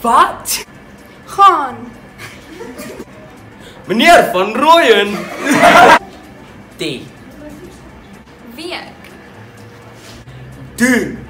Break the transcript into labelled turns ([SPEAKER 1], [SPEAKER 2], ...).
[SPEAKER 1] Wat?
[SPEAKER 2] Gaan.
[SPEAKER 3] Meneer van Rooyen.
[SPEAKER 1] T.
[SPEAKER 2] Week.
[SPEAKER 3] Doen.